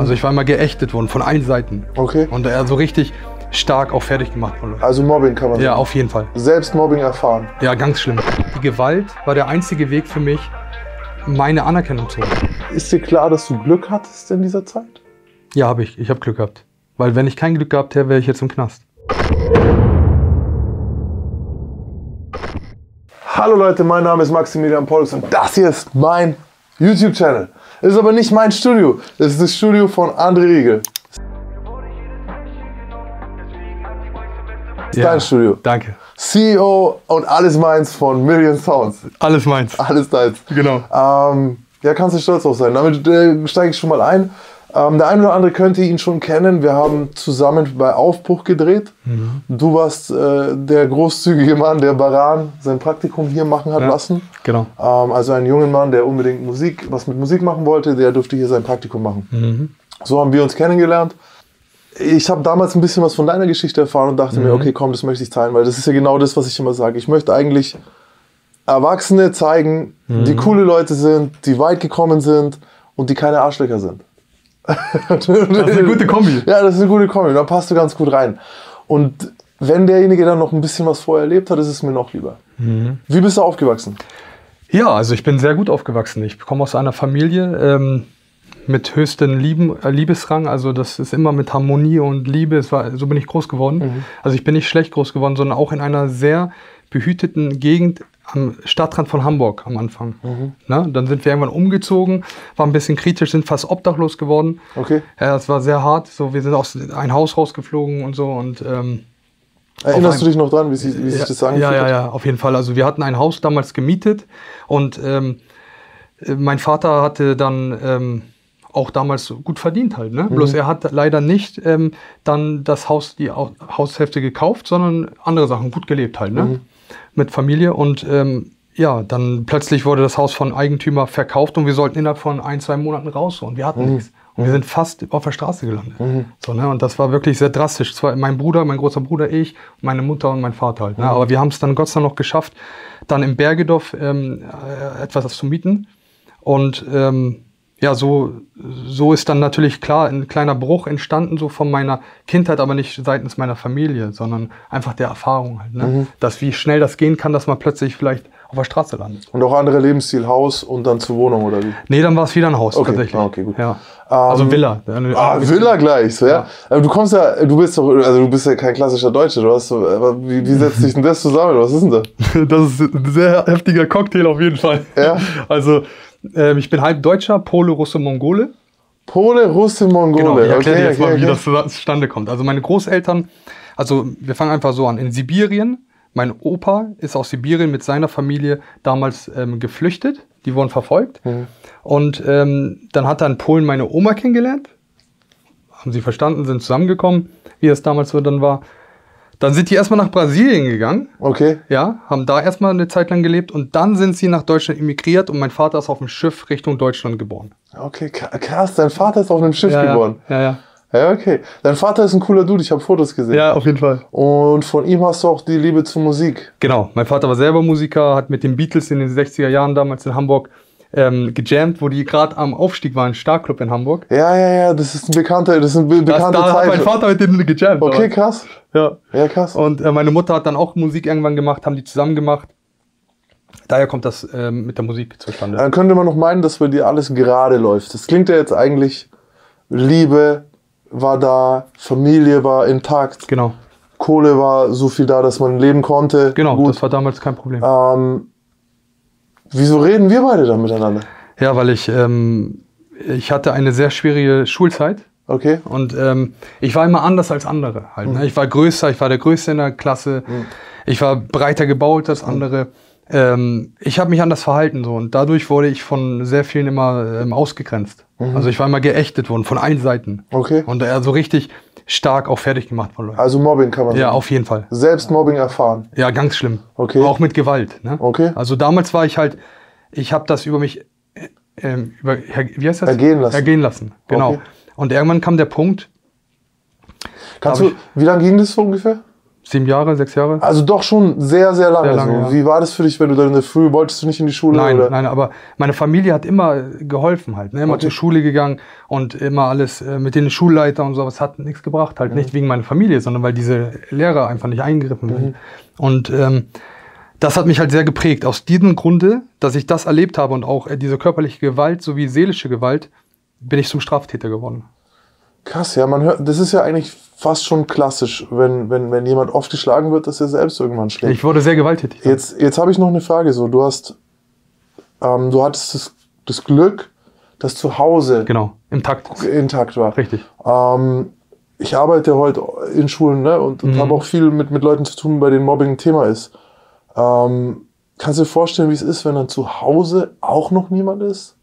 Also ich war immer geächtet worden von allen Seiten. Okay. Und er so richtig stark auch fertig gemacht worden. Also Mobbing kann man Ja, sagen. auf jeden Fall. Selbst Mobbing erfahren. Ja, ganz schlimm. Die Gewalt war der einzige Weg für mich, meine Anerkennung zu holen. Ist dir klar, dass du Glück hattest in dieser Zeit? Ja, habe ich. Ich habe Glück gehabt. Weil wenn ich kein Glück gehabt hätte, wäre ich jetzt im Knast. Hallo Leute, mein Name ist Maximilian Pollux und das hier ist mein YouTube-Channel. Es ist aber nicht mein Studio, es ist das Studio von André Riegel. Das ist dein Studio. Danke. CEO und alles meins von Million Sounds. Alles meins. Alles deins. Genau. Ähm, ja, kannst du stolz drauf sein. Damit äh, steige ich schon mal ein. Ähm, der eine oder andere könnte ihn schon kennen. Wir haben zusammen bei Aufbruch gedreht. Du warst äh, der großzügige Mann, der Baran sein Praktikum hier machen hat Ja. lassen. Genau. Ähm, also ein junger Mann, der unbedingt Musik, was mit Musik machen wollte, der durfte hier sein Praktikum machen. So haben wir uns kennengelernt. Ich habe damals ein bisschen was von deiner Geschichte erfahren und dachte mir, okay, komm, das möchte ich teilen, weil das ist ja genau das, was ich immer sage. Ich möchte eigentlich Erwachsene zeigen, die coole Leute sind, die weit gekommen sind und die keine Arschlöcher sind. Das ist eine gute Kombi. Ja, das ist eine gute Kombi. Da passt du ganz gut rein. Und wenn derjenige dann noch ein bisschen was vorher erlebt hat, ist es mir noch lieber. Wie bist du aufgewachsen? Ja, also ich bin sehr gut aufgewachsen. Ich komme aus einer Familie ähm, mit höchsten Lieben, äh, Liebesrang. Also das ist immer mit Harmonie und Liebe. War, so bin ich groß geworden. Also ich bin nicht schlecht groß geworden, sondern auch in einer sehr behüteten Gegend am Stadtrand von Hamburg am Anfang. Na, dann sind wir irgendwann umgezogen, war ein bisschen kritisch, sind fast obdachlos geworden. Okay. Ja, es war sehr hart. So, wir sind aus ein Haus rausgeflogen und so und ähm, Erinnerst du dich noch dran, wie, sie, wie sich ja, das angefühlt ja, ja, ja, auf jeden Fall. Also wir hatten ein Haus damals gemietet und ähm, äh, mein Vater hatte dann ähm, auch damals gut verdient halt. Ne? Bloß er hat leider nicht ähm, dann das Haus, die Au- Haushälfte gekauft, sondern andere Sachen, gut gelebt halt, ne? Mit Familie und ähm, ja, dann plötzlich wurde das Haus von Eigentümer verkauft und wir sollten innerhalb von ein, zwei Monaten raus und wir hatten nichts. Und wir sind fast auf der Straße gelandet. So, ne? Und das war wirklich sehr drastisch. Zwar mein Bruder, mein großer Bruder, ich, meine Mutter und mein Vater halt. Ne? Aber wir haben es dann Gott sei Dank noch geschafft, dann im Bergedorf ähm, äh, etwas zu mieten. Und ähm, ja, so, so ist dann natürlich klar ein kleiner Bruch entstanden, so von meiner Kindheit, aber nicht seitens meiner Familie, sondern einfach der Erfahrung halt. Ne? Dass wie schnell das gehen kann, dass man plötzlich vielleicht auf der Straße landet. Und auch andere Lebensstil, Haus und dann zur Wohnung oder wie? Nee, dann war es wieder ein Haus Okay, tatsächlich. ah, okay, gut. Ja. Ähm, also Villa. Ah, Villa gleich, so, ja. Aber du kommst ja, du bist doch, also du bist ja kein klassischer Deutscher, du hast so, aber wie, wie setzt sich denn das zusammen? Was ist denn da? Das ist ein sehr heftiger Cocktail auf jeden Fall. Ja. Also, ähm, ich bin halb Deutscher, Pole, Russe, Mongole. Pole, Russe, Mongole. Genau, ich erkläre okay, dir jetzt okay, mal, wie okay. das zustande kommt. Also meine Großeltern, also wir fangen einfach so an. In Sibirien, mein Opa ist aus Sibirien mit seiner Familie damals ähm, geflüchtet. Die wurden verfolgt. Mhm. Und ähm, dann hat er in Polen meine Oma kennengelernt. Haben sie verstanden, sind zusammengekommen, wie es damals so dann war. Dann sind die erstmal nach Brasilien gegangen. Okay. Ja, haben da erstmal eine Zeit lang gelebt und dann sind sie nach Deutschland emigriert und mein Vater ist auf dem Schiff Richtung Deutschland geboren. Okay, kr- krass, dein Vater ist auf einem Schiff ja, geboren. Ja, ja. Ja, okay. Dein Vater ist ein cooler Dude, ich habe Fotos gesehen. Ja, auf jeden Fall. Und von ihm hast du auch die Liebe zur Musik. Genau, mein Vater war selber Musiker, hat mit den Beatles in den 60er Jahren damals in Hamburg ähm, gejammt, wo die gerade am Aufstieg waren, Starclub in Hamburg. Ja, ja, ja, das ist ein bekannter, das ist eine be Das, bekannte da hat mein Vater mit denen gejammt. okay, aber- krass. Ja. Ja, krass. Und äh, meine Mutter hat dann auch Musik irgendwann gemacht, haben die zusammen gemacht. Daher kommt das ähm, mit der Musik zustande. Dann könnte man noch meinen, dass bei dir alles gerade läuft. Das klingt ja jetzt eigentlich, Liebe war da, Familie war intakt, Genau, Kohle war so viel da, dass man leben konnte. genau, Gut. das war damals kein Problem. Ähm, wieso reden wir beide dann miteinander? Ja, weil ich, ähm, ich hatte eine sehr schwierige Schulzeit. Okay? Und ähm, ich war immer anders als andere. Halt, Mhm. ne? Ich war größer, ich war der Größte in der Klasse. Ich war breiter gebaut als Mhm. andere. Ähm, ich habe mich anders verhalten so und dadurch wurde ich von sehr vielen immer ähm, ausgegrenzt. Also ich war immer geächtet worden von allen Seiten. Mhm. Okay. Und er so richtig stark auch fertig gemacht von Leuten. Also Mobbing kann man Ja, sagen. auf jeden Fall. Selbst Mobbing erfahren. Ja, ganz schlimm. Okay. Auch mit Gewalt. Ne? Okay. Also damals war ich halt, ich habe das über mich, äh, über, wie heißt das? Ergehen lassen. Ergehen lassen, genau. Okay. Und irgendwann kam der Punkt, Kannst du, wie lange ging das so ungefähr? Sieben Jahre, sechs Jahre. Also doch schon sehr, sehr lange. Sehr lange, so. ja. Wie war das für dich, wenn du dann in der Früh, wolltest du nicht in die Schule? Nein, oder? nein, aber meine Familie hat immer geholfen halt, ne? immer Okay. zur Schule gegangen und immer alles äh, mit den Schulleitern und sowas hat nichts gebracht, Mhm. halt nicht wegen meiner Familie, sondern weil diese Lehrer einfach nicht eingegriffen Mhm. sind. Und ähm, das hat mich halt sehr geprägt. Aus diesem Grunde, dass ich das erlebt habe und auch äh, diese körperliche Gewalt sowie seelische Gewalt, bin ich zum Straftäter geworden. Krass, ja, man hört, das ist ja eigentlich fast schon klassisch, wenn, wenn, wenn jemand oft geschlagen wird, dass er selbst irgendwann schlägt. Ich wurde sehr gewalttätig. Jetzt, jetzt habe ich noch eine Frage. So, du hast, ähm, du hattest das, das Glück, dass zu Hause Genau, im Takt. intakt war. Richtig. Ähm, ich arbeite heute in Schulen ne, und, und Mhm. habe auch viel mit, mit Leuten zu tun, bei denen Mobbing ein Thema ist. Ähm, kannst du dir vorstellen, wie es ist, wenn dann zu Hause auch noch niemand ist?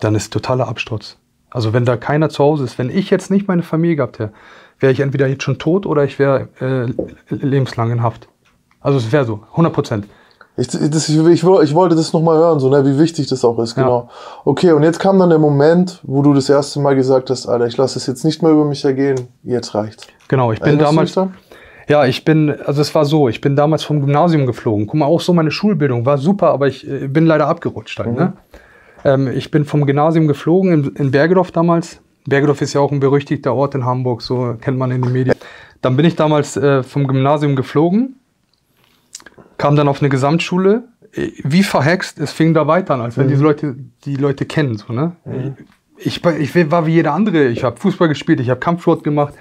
Dann ist totaler Absturz. Also wenn da keiner zu Hause ist, wenn ich jetzt nicht meine Familie gehabt hätte, wäre ich entweder jetzt schon tot oder ich wäre äh, lebenslang in Haft. Also es wäre so, 100 Prozent. Ich, das, ich, ich, ich wollte das nochmal hören, so, ne, wie wichtig das auch ist, Ja. genau. Okay, und jetzt kam dann der Moment, wo du das erste Mal gesagt hast, Alter, ich lasse es jetzt nicht mehr über mich ergehen, jetzt reicht's. Genau, ich bin Erinnerst damals. Ja, ich bin, also es war so, ich bin damals vom Gymnasium geflogen. Guck mal, auch so meine Schulbildung war super, aber ich äh, bin leider abgerutscht halt, ne? Ähm, Ich bin vom Gymnasium geflogen in, in Bergedorf damals. Bergedorf ist ja auch ein berüchtigter Ort in Hamburg, so kennt man in den Medien. Dann bin ich damals äh, vom Gymnasium geflogen, kam dann auf eine Gesamtschule, äh, wie verhext, es fing da weiter an, als wenn diese Leute die Leute kennen, so, ne? Ich, ich war wie jeder andere. Ich habe Fußball gespielt, ich habe Kampfsport gemacht.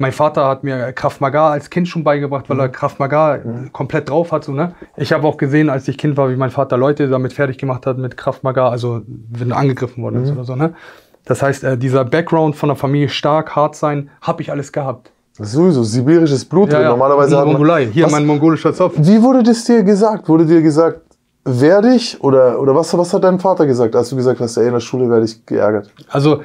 Mein Vater hat mir Krav Maga als Kind schon beigebracht, weil er Krav Maga äh, komplett drauf hat. So, ne? Ich habe auch gesehen, als ich Kind war, wie mein Vater Leute damit fertig gemacht hat mit Krav Maga, also wenn angegriffen worden ist oder so. Ne? Das heißt, äh, dieser Background von der Familie stark, hart sein, habe ich alles gehabt. Das ist sowieso sibirisches Blut drin. Normalerweise hat man, Mongolei. Hier was, mein mongolischer Zopf. Wie wurde das dir gesagt? Wurde dir gesagt, werde ich? Oder, oder was, was hat dein Vater gesagt, als du gesagt hast, ey, in der Schule werde ich geärgert? Also äh,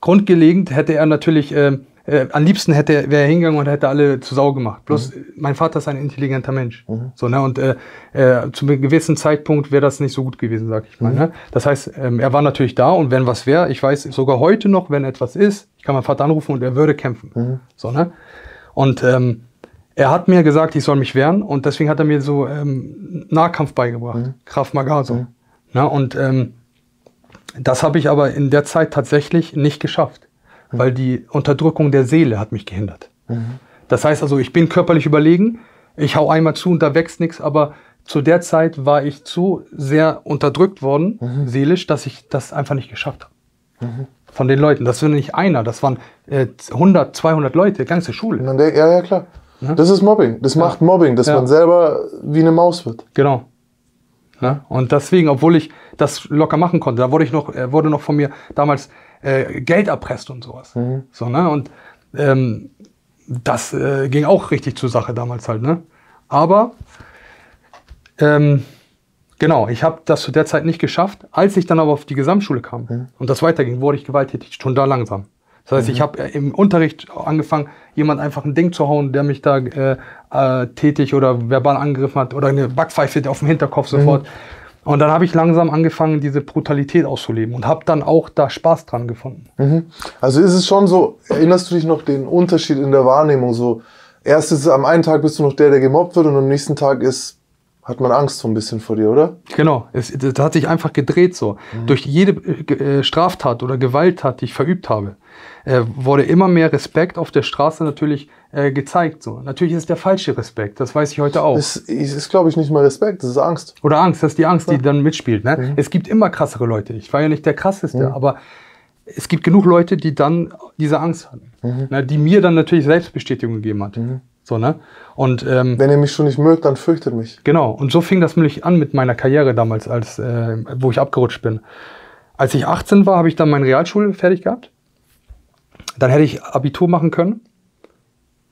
grundlegend hätte er natürlich, äh, äh, am liebsten hätte er- wäre er hingegangen und hätte alle zu Sau gemacht. Bloß äh, mein Vater ist ein intelligenter Mensch. So, ne? Und äh, äh, zu einem gewissen Zeitpunkt wäre das nicht so gut gewesen, sag ich mal. Ne? Das heißt, ähm, er war natürlich da und wenn was wäre, ich weiß sogar heute noch, wenn etwas ist, ich kann meinen Vater anrufen und er würde kämpfen. So, ne? Und ähm, er hat mir gesagt, ich soll mich wehren und deswegen hat er mir so ähm, Nahkampf beigebracht. Krav Maga so. Ne? Und ähm, das habe ich aber in der Zeit tatsächlich nicht geschafft, weil die Unterdrückung der Seele hat mich gehindert. Das heißt also, ich bin körperlich überlegen, ich hau einmal zu und da wächst nichts, aber zu der Zeit war ich zu sehr unterdrückt worden, seelisch, dass ich das einfach nicht geschafft habe. Von den Leuten. Das war nicht einer, das waren äh, 100, 200 Leute, ganze Schule. ja, ja, klar. Das ist Mobbing. Das macht Mobbing, dass Ja. man selber wie eine Maus wird. Genau. Ne? Und deswegen, obwohl ich das locker machen konnte, da wurde ich noch, äh, wurde noch von mir damals äh, Geld erpresst und sowas. So, ne? Und ähm, das äh, ging auch richtig zur Sache damals halt, ne? Aber ähm, genau, ich habe das zu der Zeit nicht geschafft. Als ich dann aber auf die Gesamtschule kam und das weiterging, wurde ich gewalttätig, schon da langsam. Das heißt, ich habe äh, im Unterricht angefangen, jemand einfach ein Ding zu hauen, der mich da äh, äh, tätig oder verbal angegriffen hat oder eine Backpfeife auf dem Hinterkopf sofort. Und dann habe ich langsam angefangen, diese Brutalität auszuleben und habe dann auch da Spaß dran gefunden. Mhm. Also ist es schon so, erinnerst du dich noch den Unterschied in der Wahrnehmung? So, erst ist es am einen Tag bist du noch der, der gemobbt wird und am nächsten Tag ist, hat man Angst so ein bisschen vor dir, oder? Genau, es, das hat sich einfach gedreht so. Durch jede äh, Straftat oder Gewalttat, die ich verübt habe, äh, wurde immer mehr Respekt auf der Straße natürlich äh, gezeigt. So. Natürlich ist es der falsche Respekt, das weiß ich heute auch. Es ist, ist glaube ich, nicht mal Respekt, das ist Angst. Oder Angst, das ist die Angst, die dann mitspielt. Ne? Es gibt immer krassere Leute. Ich war ja nicht der krasseste, aber es gibt genug Leute, die dann diese Angst hatten, ne? die mir dann natürlich Selbstbestätigung gegeben hat. So, ne? Und ähm, Wenn ihr mich schon nicht mögt, dann fürchtet mich. Genau, und so fing das nämlich an mit meiner Karriere damals, als, äh, wo ich abgerutscht bin. Als ich 18 war, habe ich dann meine Realschule fertig gehabt. Dann hätte ich Abitur machen können.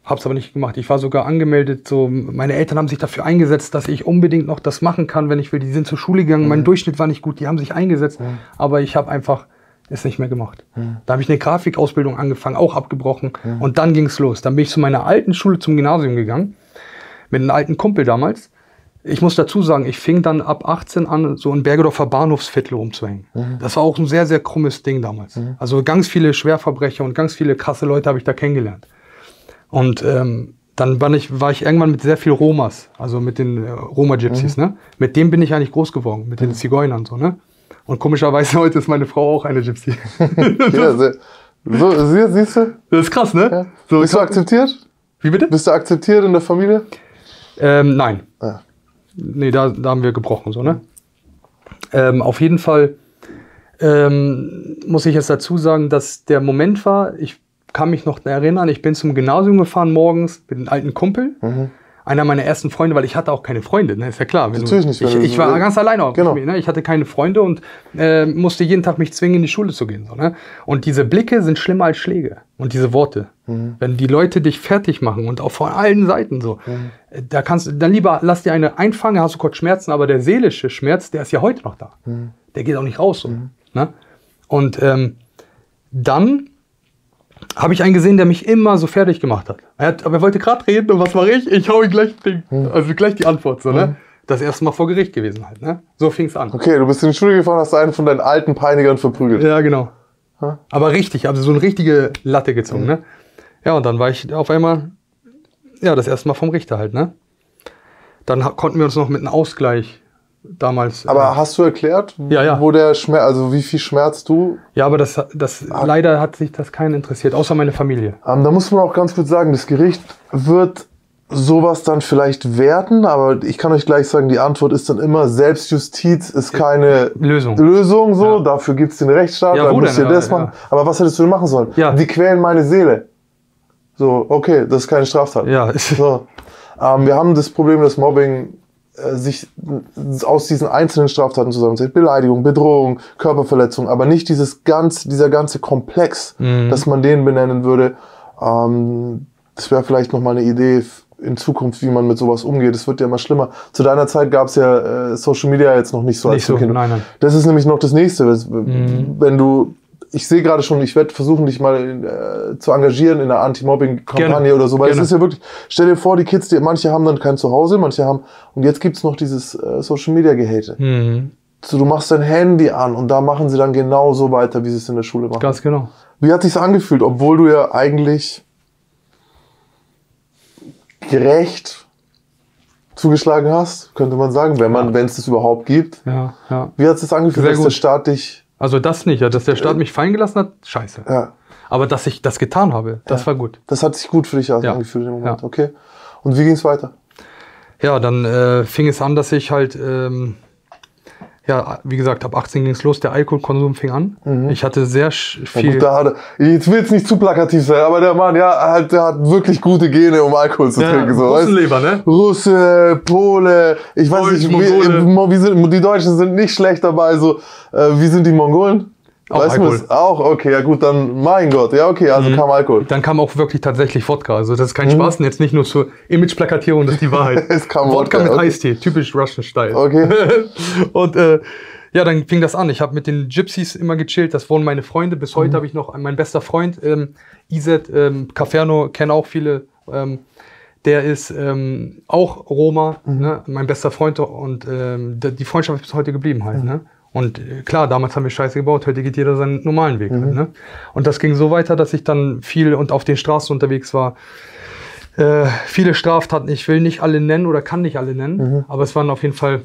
Hab's aber nicht gemacht. Ich war sogar angemeldet. So, meine Eltern haben sich dafür eingesetzt, dass ich unbedingt noch das machen kann, wenn ich will. Die sind zur Schule gegangen. Mein Durchschnitt war nicht gut. Die haben sich eingesetzt. Aber ich habe einfach es nicht mehr gemacht. Da habe ich eine Grafikausbildung angefangen, auch abgebrochen. Und dann ging's los. Dann bin ich zu meiner alten Schule zum Gymnasium gegangen mit einem alten Kumpel damals. Ich muss dazu sagen, ich fing dann ab 18 an, so in Bergedorfer Bahnhofsviertel rumzuhängen. Das war auch ein sehr, sehr krummes Ding damals. Also ganz viele Schwerverbrecher und ganz viele krasse Leute habe ich da kennengelernt. Und ähm, dann war ich, war ich irgendwann mit sehr viel Romas, also mit den äh, Roma-Gypsies, Mhm. ne? Mit dem bin ich eigentlich groß geworden, mit den Zigeunern so, ne? Und komischerweise heute ist meine Frau auch eine Gypsy. Ja, so, sie, siehst du? Das ist krass, ne? Ja. So, Bist du akzeptiert? wie bitte? Bist du akzeptiert in der Familie? Ähm, nein. Ja. Nee, da, da haben wir gebrochen, so, ne? Ähm, auf jeden Fall ähm, muss ich jetzt dazu sagen, dass der Moment war, ich kann mich noch erinnern, ich bin zum Gymnasium gefahren morgens mit einem alten Kumpel. Mhm. Einer meiner ersten Freunde, weil ich hatte auch keine Freunde, ne? ist ja klar. Natürlich du, nicht, Ich, ich war ganz alleine auf Genau. ne? Ich hatte keine Freunde und äh, musste jeden Tag mich zwingen, in die Schule zu gehen. So, ne? Und diese Blicke sind schlimmer als Schläge. Und diese Worte. Mhm. Wenn die Leute dich fertig machen und auch von allen Seiten so, Mhm. äh, da kannst du, dann lieber lass dir eine einfangen, hast du kurz Schmerzen, aber der seelische Schmerz, der ist ja heute noch da. Mhm. Der geht auch nicht raus. So, ne? Und ähm, dann habe ich einen gesehen, der mich immer so fertig gemacht hat. Er hat aber er wollte gerade reden und was mache ich? Ich hau ihm gleich, den, also gleich die Antwort. So, ne? Das erste Mal vor Gericht gewesen halt. Ne? So fing es an. Okay, du bist in die Schule gefahren, hast einen von deinen alten Peinigern verprügelt. Ja, genau. Aber richtig, also so eine richtige Latte gezogen, ne? Ja, und dann war ich auf einmal, ja, das erste Mal vom Richter halt, ne? Dann konnten wir uns noch mit einem Ausgleich damals. Aber äh, hast du erklärt, Ja, ja. wo der Schmerz, also wie viel Schmerz du? ja, aber das, das leider hat sich das keinen interessiert, außer meine Familie. Ähm, da muss man auch ganz kurz sagen, das Gericht wird sowas dann vielleicht werten, aber ich kann euch gleich sagen, die Antwort ist dann immer, Selbstjustiz ist keine Lösung. Lösung so, Ja. dafür gibt's den Rechtsstaat, Ja, dann müsst ihr das machen. Aber was hättest du denn machen sollen? Ja. Die quälen meine Seele. So, okay, das ist keine Straftat. Ja, ist- So. Ähm, wir haben das Problem, dass Mobbing sich äh, aus diesen einzelnen Straftaten zusammensetzt. Beleidigung, Bedrohung, Körperverletzung, aber nicht dieses ganz, dieser ganze Komplex, Mhm. dass man den benennen würde. Ähm, das wäre vielleicht nochmal eine Idee in Zukunft, wie man mit sowas umgeht. Es wird ja immer schlimmer. Zu deiner Zeit gab es ja äh, Social Media jetzt noch nicht so Nicht so, Kind. nein, nein. Das ist nämlich noch das nächste. Mhm. Wenn du, ich sehe gerade schon, ich werde versuchen, dich mal äh, zu engagieren in einer Anti-Mobbing-Kampagne oder so, weil es Gerne. ist ja wirklich, stell dir vor, die Kids, die, manche haben dann kein Zuhause, manche haben, und jetzt gibt's noch dieses äh, Social-Media-Gehate. Mhm. So, du machst dein Handy an und da machen sie dann genau so weiter, wie sie es in der Schule machen. Ganz genau. Wie hat sich's angefühlt, obwohl du ja eigentlich gerecht zugeschlagen hast, könnte man sagen, wenn man, wenn es das überhaupt gibt. Ja, ja. Wie hat es angefühlt, dass der. Staat dich, Also das nicht, ja, dass der Staat mich fallen gelassen hat, scheiße. ja, Aber dass ich das getan habe, das Ja. war gut. das hat sich gut für dich Ja. angefühlt im Moment, Ja. okay? Und wie ging's weiter? Ja, dann äh, fing es an, dass ich halt, ähm, ja, wie gesagt, ab 18 ging es los, der Alkoholkonsum fing an. Ich hatte sehr Mhm. Ja, viel. gut, da hat er, jetzt will es nicht zu plakativ sein, aber der Mann, ja, halt, der hat wirklich gute Gene, um Alkohol zu trinken. So? Russenleber, ne? Russe, Pole, ich weiß Deutsch, nicht, wie, wie sind, die Deutschen sind nicht schlecht dabei, so, äh, wie sind die Mongolen? Auch weißt du Alkohol. das? Auch, okay, ja gut, dann, mein Gott, ja, okay, Mhm. also kam Alkohol. Dann kam auch wirklich tatsächlich Wodka. Also das ist Mhm. kein Spaß, und jetzt nicht nur zur Imageplakatierung, das ist die Wahrheit. Es kam Wodka Wodka, mit okay. Eistee, typisch Russian Style. Okay. Und äh, ja, dann fing das an. Ich habe mit den Gypsies immer gechillt. Das wurden meine Freunde. Bis Mhm. heute habe ich noch mein bester Freund, ähm, Iset ähm, Caferno, kennen auch viele. Ähm, der ist ähm, auch Roma, Mhm. ne? mein bester Freund. Und ähm, die Freundschaft ist bis heute geblieben Mhm. halt. Ne? Und äh, klar, damals haben wir Scheiße gebaut, heute geht jeder seinen normalen Weg. Mhm. Halt, ne? Und das ging so weiter, dass ich dann viel und auf den Straßen unterwegs war. Äh, viele Straftaten, ich will nicht alle nennen oder kann nicht alle nennen, Mhm. aber es waren auf jeden Fall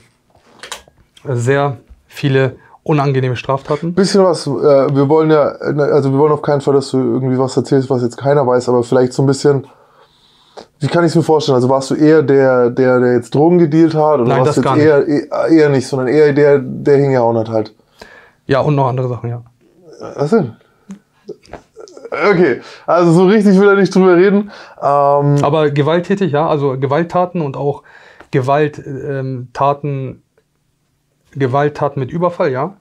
sehr viele unangenehme Straftaten. Bisschen was, äh, wir wollen ja, also wir wollen auf keinen Fall, dass du irgendwie was erzählst, was jetzt keiner weiß, aber vielleicht so ein bisschen, wie kann ich es mir vorstellen? Also warst du eher der, der, der jetzt Drogen gedealt hat oder Nein, warst das du jetzt eher, eher, eher nicht, sondern eher der, der hingehauen hat halt? Ja, und noch andere Sachen, ja. Was denn? Okay, also so richtig will er nicht drüber reden. Ähm, Aber gewalttätig, ja, also Gewalttaten und auch Gewalttaten, Taten, Gewalttaten mit Überfall, ja.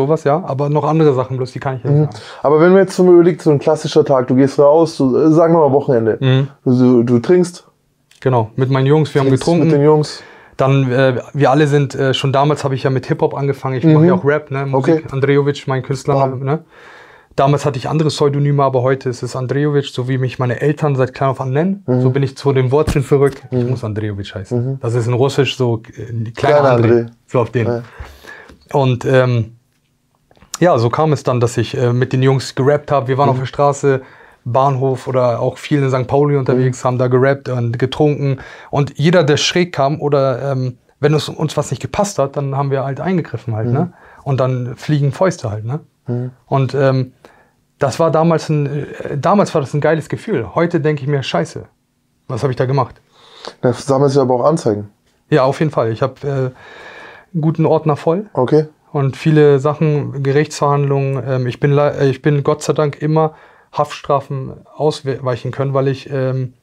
Sowas, ja. Aber noch andere Sachen, bloß die kann ich nicht sagen. aber wenn wir jetzt zum überlegt, so ein klassischer Tag, du gehst raus, du, äh, sagen wir mal Wochenende, Mhm. du, du trinkst, Genau, mit meinen Jungs, wir haben trinkst mit den getrunken. Jungs. Dann, äh, wir alle sind, äh, schon damals habe ich ja mit Hip-Hop angefangen. Ich mache ja auch Rap, ne? Musik. Mhm. Okay. Andrejovic, mein Künstler, ne? Damals hatte ich andere Pseudonyme, aber heute ist es Andrejovic, so wie mich meine Eltern seit klein auf an nennen. Mhm. So bin ich zu den Wurzeln zurück. Ich muss Andrejovic heißen. Das ist in Russisch so äh, kleiner Kleiner André. André. So auf den. Ja. Und ähm, ja, so kam es dann, dass ich äh, mit den Jungs gerappt habe. Wir waren Mhm. auf der Straße, Bahnhof oder auch viel in St. Pauli unterwegs, haben da gerappt und getrunken. Und jeder, der schräg kam oder ähm, wenn es uns was nicht gepasst hat, dann haben wir halt eingegriffen halt, ne? Und dann fliegen Fäuste halt, ne? Und ähm, das war damals ein, äh, damals war das ein geiles Gefühl. Heute denke ich mir, scheiße, was habe ich da gemacht? Da sammelst du aber auch Anzeigen. Ja, auf jeden Fall. Ich habe äh, einen guten Ordner voll Okay. Und viele Sachen, Gerichtsverhandlungen. Ähm, ich, bin, äh, ich bin Gott sei Dank immer Haftstrafen ausweichen können, weil ich ähm,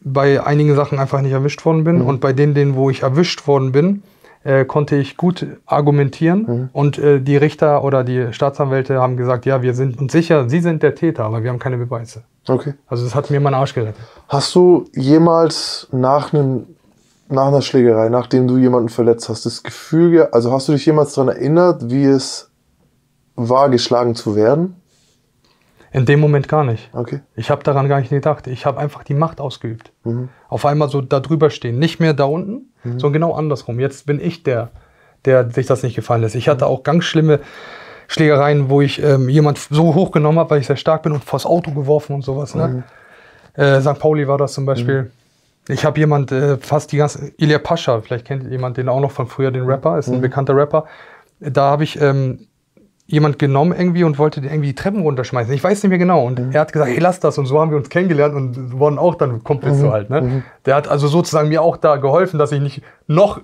bei einigen Sachen einfach nicht erwischt worden bin. Und bei denen, denen, wo ich erwischt worden bin, äh, konnte ich gut argumentieren. Und äh, die Richter oder die Staatsanwälte haben gesagt, ja, wir sind uns sicher, sie sind der Täter, aber wir haben keine Beweise. Okay. Also das hat mir meinen Arsch gerettet. Hast du jemals nach einem nach einer Schlägerei, nachdem du jemanden verletzt hast, das Gefühl, ge- also hast du dich jemals daran erinnert, wie es war, geschlagen zu werden? In dem Moment gar nicht. Okay. Ich habe daran gar nicht gedacht. Ich habe einfach die Macht ausgeübt. Mhm. Auf einmal so da drüber stehen. Nicht mehr da unten, sondern genau andersrum. Jetzt bin ich der, der sich das nicht gefallen lässt. Ich hatte auch ganz schlimme Schlägereien, wo ich ähm, jemand so hochgenommen habe, weil ich sehr stark bin und vors Auto geworfen und sowas. Ne? Äh, St. Pauli war das zum Beispiel. Ich habe jemand äh, fast die ganze. Ilya Pascha, vielleicht kennt jemand den auch noch von früher, den Rapper, ist ein bekannter Rapper. Da habe ich ähm, jemand genommen irgendwie und wollte den irgendwie die Treppen runterschmeißen. Ich weiß nicht mehr genau. Und er hat gesagt, hey, lass das. Und so haben wir uns kennengelernt und wurden auch dann Kumpels so halt. Ne? Der hat also sozusagen mir auch da geholfen, dass ich nicht noch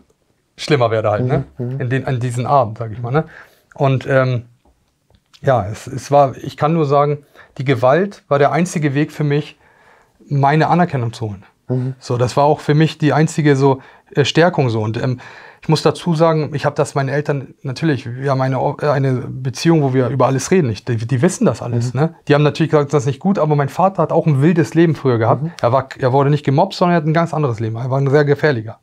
schlimmer werde halt, ne? In den, an diesen Abend, sag ich mal, ne? Und ähm, ja, es, es war, ich kann nur sagen, die Gewalt war der einzige Weg für mich, meine Anerkennung zu holen. So, das war auch für mich die einzige so äh, Stärkung so. Und ähm, ich muss dazu sagen, ich habe das meinen Eltern natürlich, wir haben eine, äh, eine Beziehung, wo wir über alles reden. Ich, die, die wissen das alles. Ne? Die haben natürlich gesagt, das ist nicht gut, aber mein Vater hat auch ein wildes Leben früher gehabt. Er, war, er wurde nicht gemobbt, sondern er hat ein ganz anderes Leben. Er war ein sehr gefährlicher.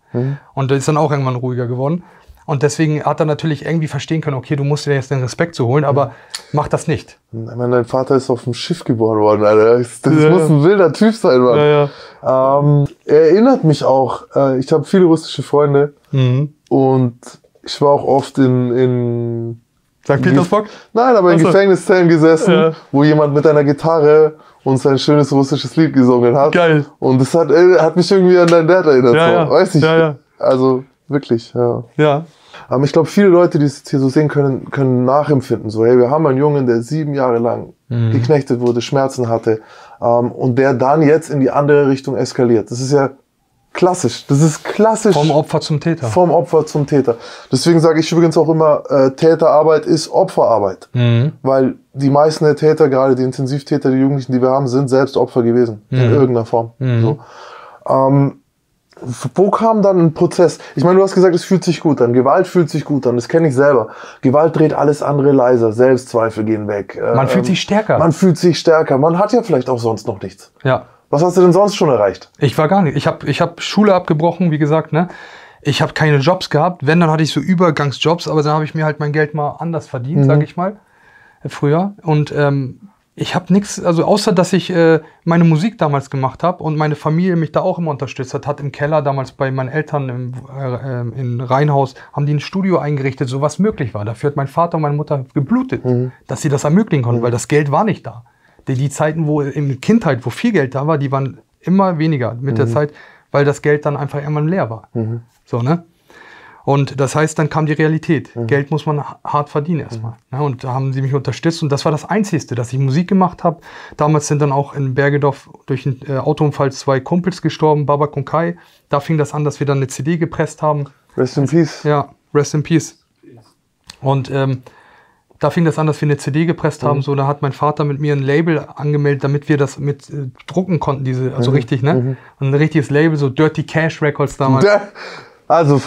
Und ist dann auch irgendwann ruhiger geworden. Und deswegen hat er natürlich irgendwie verstehen können, okay, du musst dir jetzt den Respekt zu holen, aber mach das nicht. Ich meine, dein Vater ist auf dem Schiff geboren worden, Alter. Das, das Ja, muss ja. ein wilder Typ sein, Mann. Ähm, er erinnert mich auch, äh, ich habe viele russische Freunde Mhm. und ich war auch oft in, in St. Petersburg? Nein, aber in so. Gefängniszellen gesessen, Ja. wo jemand mit einer Gitarre uns ein schönes russisches Lied gesungen hat. Geil. Und das hat, äh, hat mich irgendwie an dein Dad erinnert. Ja, so. ja. Weiß ich. Ja, ja. Also wirklich, ja. Ja. Aber ich glaube, viele Leute, die es jetzt hier so sehen können, können nachempfinden. So, hey, wir haben einen Jungen, der sieben Jahre lang Mhm. geknechtet wurde, Schmerzen hatte ähm, und der dann jetzt in die andere Richtung eskaliert. Das ist ja klassisch. Das ist klassisch. Vom Opfer zum Täter. vom Opfer zum Täter. Deswegen sage ich übrigens auch immer, äh, Täterarbeit ist Opferarbeit. Mhm. Weil die meisten der Täter, gerade die Intensivtäter, die Jugendlichen, die wir haben, sind selbst Opfer gewesen. In irgendeiner Form. So. Ähm, wo kam dann ein Prozess? Ich meine, du hast gesagt, es fühlt sich gut an. Gewalt fühlt sich gut an. Das kenne ich selber. Gewalt dreht alles andere leiser. Selbstzweifel gehen weg. Man Ähm, fühlt sich stärker. Man fühlt sich stärker. Man hat ja vielleicht auch sonst noch nichts. ja. Was hast du denn sonst schon erreicht? Ich war gar nicht. Ich habe ich hab Schule abgebrochen, wie gesagt, ne? Ich habe keine Jobs gehabt. Wenn, dann hatte ich so Übergangsjobs, aber dann habe ich mir halt mein Geld mal anders verdient, sage ich mal, äh, früher. Und ähm, ich habe nichts, also außer dass ich äh, meine Musik damals gemacht habe und meine Familie mich da auch immer unterstützt hat, hat im Keller damals bei meinen Eltern im, äh, in Rheinhaus, haben die ein Studio eingerichtet, so was möglich war. Dafür hat mein Vater und meine Mutter geblutet, dass sie das ermöglichen konnten, weil das Geld war nicht da. Die, die Zeiten, wo in Kindheit, wo viel Geld da war, die waren immer weniger mit der Zeit, weil das Geld dann einfach irgendwann leer war. So, ne? Und das heißt, dann kam die Realität. Geld muss man ha- hart verdienen erstmal. Ja, und da haben sie mich unterstützt und das war das Einzige, dass ich Musik gemacht habe. Damals sind dann auch in Bergedorf durch einen äh, Autounfall zwei Kumpels gestorben, Babak und Kai. Da fing das an, dass wir dann eine CD gepresst haben. Rest in Peace. Ja, Rest in Peace. Und ähm, da fing das an, dass wir eine CD gepresst haben. So, da hat mein Vater mit mir ein Label angemeldet, damit wir das mit äh, drucken konnten, diese, also richtig, ne? Und ein richtiges Label, so Dirty Cash Records damals. Der, also,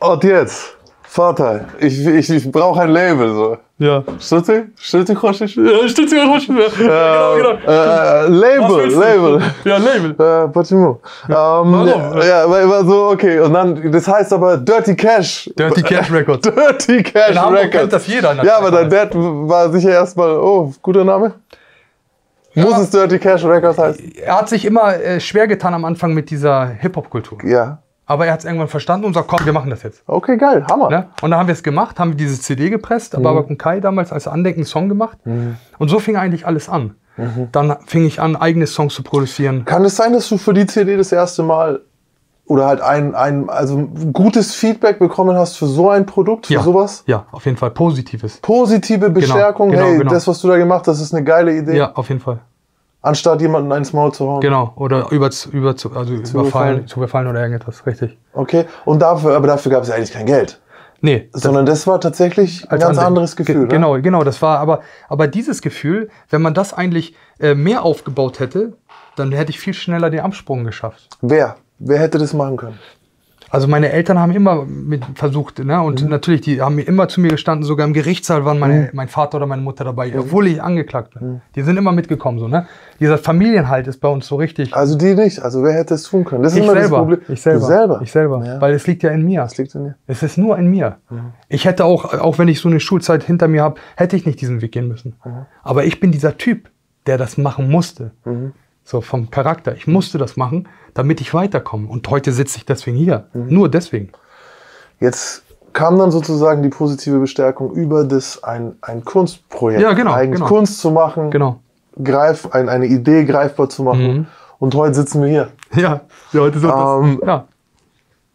und jetzt, Vater, ich, ich, ich brauche ein Label. So. Ja. Что ты? Что ты хочешь? Ja, stimmt sogar noch schon. Genau, genau. Äh, Label, Label. Ja, Label. Äh, почему? Ähm, ja, weil war so, okay. Und dann, das heißt aber Dirty Cash. Dirty Cash Records. Dirty Cash In Hamburg Records. kennt das jeder. natürlich. Ja, aber dein Dad war sicher erstmal, oh, guter Name. Muss es Dirty Cash Records heißen? Er hat sich immer äh, schwer getan am Anfang mit dieser Hip-Hop-Kultur. Ja. Aber er hat es irgendwann verstanden und sagt, komm, wir machen das jetzt. Okay, geil, Hammer. Ne? Und dann haben wir es gemacht, haben wir diese CD gepresst, Mhm. Babak und Kai damals als Andenken einen Song gemacht. Und so fing eigentlich alles an. Dann fing ich an, eigene Songs zu produzieren. Kann es sein, dass du für die CD das erste Mal oder halt ein, ein also gutes Feedback bekommen hast für so ein Produkt, für Ja. sowas? Ja, auf jeden Fall positives. Positive Bestärkung, genau, hey, genau. das, was du da gemacht hast, ist eine geile Idee. Ja, auf jeden Fall. Anstatt jemanden ins Maul zu hauen. Genau. Oder über, über, also überfallen. überfallen, zu überfallen oder irgendetwas. Richtig. Okay. Und dafür, aber dafür gab es eigentlich kein Geld. Nee, das- Sondern das war tatsächlich ein ganz andere- anderes Ge- Gefühl. ne? Genau, genau. Das war aber, aber dieses Gefühl, wenn man das eigentlich äh, mehr aufgebaut hätte, dann hätte ich viel schneller den Absprung geschafft. Wer? Wer hätte das machen können? Also meine Eltern haben immer mit versucht, ne? Und Mhm. natürlich, die haben immer zu mir gestanden, sogar im Gerichtssaal waren meine, mein Vater oder meine Mutter dabei, Mhm. obwohl ich angeklagt bin. Die sind immer mitgekommen, so, ne? Dieser Familienhalt ist bei uns so richtig. Also die nicht. Also wer hätte es tun können? Das ist ich immer das selber, Problem. ich selber, Du selber. ich selber, Ja. weil es liegt ja in mir. Das liegt in dir. Es ist nur in mir. Ich hätte auch, auch wenn ich so eine Schulzeit hinter mir habe, hätte ich nicht diesen Weg gehen müssen. Aber ich bin dieser Typ, der das machen musste. So vom Charakter. Ich musste das machen, damit ich weiterkomme. Und heute sitze ich deswegen hier. Nur deswegen. Jetzt kam dann sozusagen die positive Bestärkung über das ein, ein Kunstprojekt. Ja, genau, Eigentlich genau. Kunst zu machen, Genau. greif, ein, eine Idee greifbar zu machen. Mhm. Und heute sitzen wir hier. Ja, ja heute so. Ähm, ja.